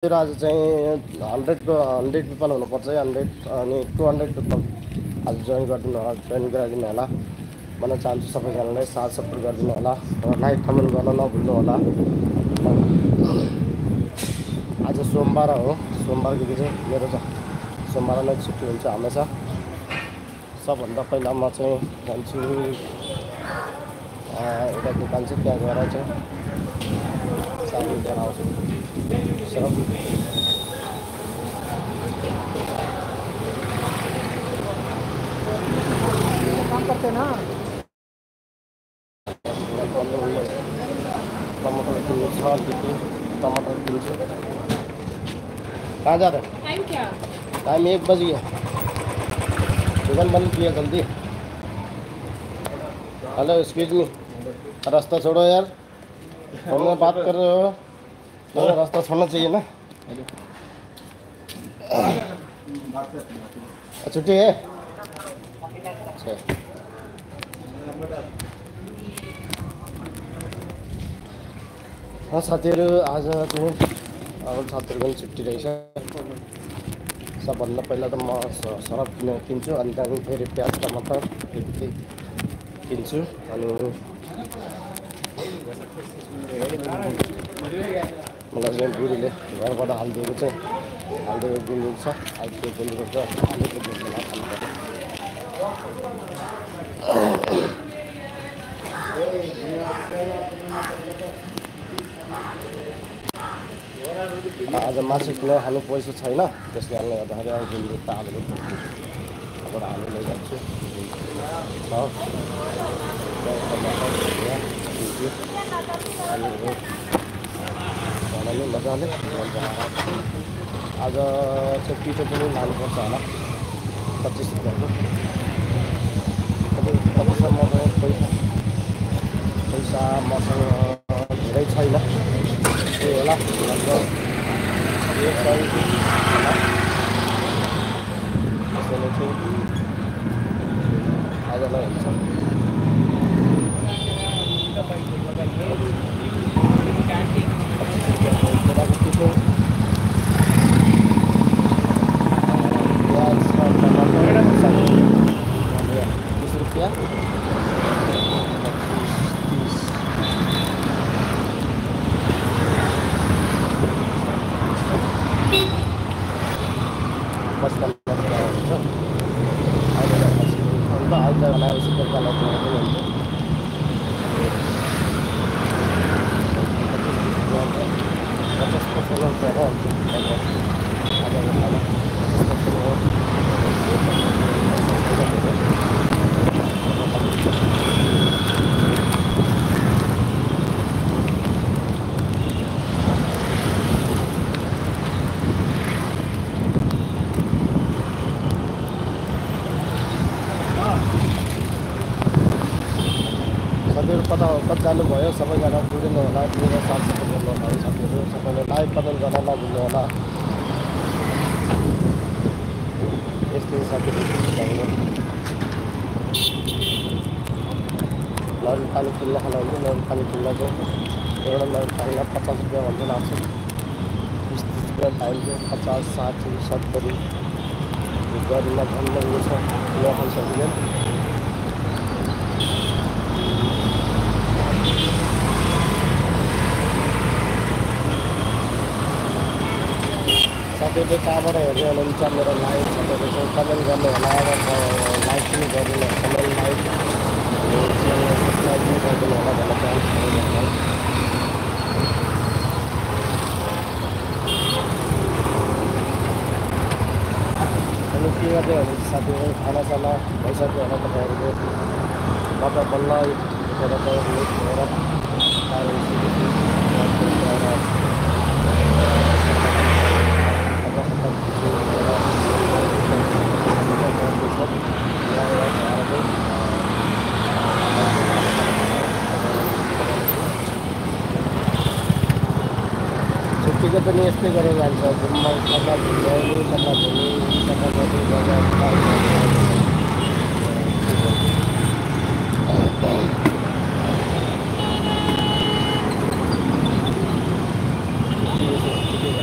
आज चाहिँ हन्ड्रेडको हन्ड्रेड पिपल हुनुपर्छ हन्ड्रेड अनि टु हन्ड्रेड पिपल आज जोइन गरिदिनु होला जोइन गराइदिनु होला। भन्न चाहन्छु सबैजनालाई साथ सपोर्ट गरिदिनु होला र लाइक कमेन्ट गर्न नभुल्नु होला। आज सोमबार हो सोमबारदेखि चाहिँ मेरो चाहिँ सोमबार नै छुट्टी हुन्छ हमेसा। सबभन्दा पहिला म चाहिँ जान्छु एउटा दोकान चाहिँ त्यहाँ गएर चाहिँ साबुन लिएर आउँछु। सब काम करते ना कहाँ जा रहे? टाइम क्या टाइम एक बज गया दुकान बंद किया जल्दी हेलो एक्सक्यूज मी रास्ता छोड़ो यार। फ़ोन में बात कर रहे हो। रास्ता छोड़ना चाहिए ना छुट्टी है अच्छा हाँ साथीहरू आज चाहिँ अब साथीहरूको छुट्टी रहेछ सबभन्दा पहिला त म स- सरफ किन किन्छु अनि त्यहाँदेखि फेरि प्याज टमाटर त्यति किन्छु अनि मलाई चाहिँ बुढीले घरबाट हालिदिएको चाहिँ हालिदिएको गुन्द्रुक छ। अहिले त्यो खानु पर्यो आज मासु किनेर खानु पैसा छैन? त्यसले कारणले गर्दाखेरि अब गुन्द्रुक त आलु यहाँबाट आलु लैजान्छु छ बनाउने मजाले। आज चाहिँ पिठो पनि लानुपर्छ होला। पच्चिस रुपियाँको। कतिसम्म मसँग पैसा। पैसा मसँग धेरै छैन। त्यही होला। त्यसैले चाहिँ आजलाई हुन्छ केटाको पिठो प्याज र टमाटर साठी बिस रुपियाँ तिस पचपन्न रुपियाँ हुन्छ अहिले अन्त अहिले बनाएपछि दोकानलाई पनि हुन्छ पचास पचपन्न रुपियाँ साथीहरू कता जानुभयो सबैजना जोडिनु होला मेरो साथ सपोर्ट गर्नु होला साथीहरू सबैले लाइक कमेन्ट गर्न नभुल्नु होला। यस्तै साथीहरू लरी पानी किन्न खानुहुन्छ लरी पानी चाहिँ एउटा लरी पानीलाई पचास रुपियाँ भन्दै लाग्छ बिस तिस रुपियाँ पाइन्छ पचास साठी सत्तरी। गरिमा झन् उयो छ नखान सकिँदैन साथीहरूले कहाँबाट हेर्दै हुनुहुन्छ मेरो लाइभ छ तपाईँ चाहिँ कमेन्ट गर्नु होला र लाइक पनि गरिदिनु कमेन्ट लाइक सब्सक्राइब पनि गरिदिनु होला भन्न चाहन्छु। अनि के गर्दै हुनुहुन्छ साथीहरू खानासाना भइसक्यो होला तपाईँहरूको। बाटो बल्ल उठेर तपाईँहरूले हेरेर छुट्टीको पनि यस्तै गरेर जान्छ घुम्न कता घुम्नु कता घुम्नु कता कति